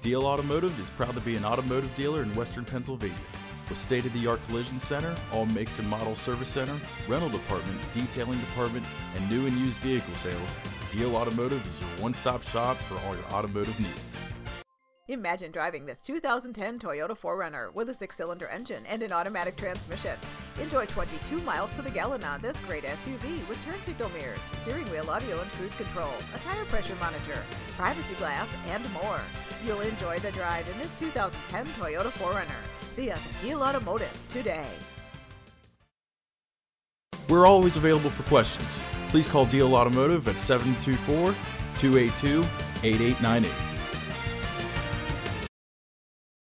Diehl Automotive is proud to be an automotive dealer in Western Pennsylvania. With state of the art collision center, all makes and model service center, rental department, detailing department, and new and used vehicle sales, Diehl Automotive is your one stop shop for all your automotive needs. Imagine driving this 2010 Toyota 4Runner with a six cylinder engine and an automatic transmission. Enjoy 22 miles to the gallon on this great SUV with turn signal mirrors, steering wheel audio and cruise controls, a tire pressure monitor, privacy glass, and more. You'll enjoy the drive in this 2010 Toyota 4Runner. See us at Diehl Automotive today. We're always available for questions. Please call Diehl Automotive at 724 282 8898.